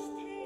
lost.